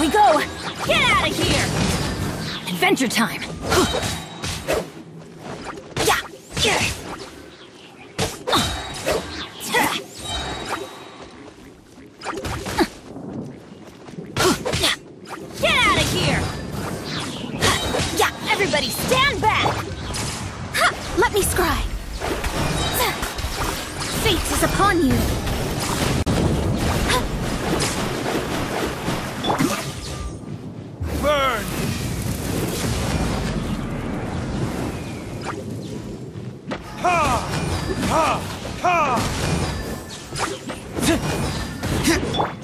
we go! Get out of here! Adventure time! yeah Get out of here! Yeah, everybody stand back! Let me scry! Fate is upon you! はあはあ。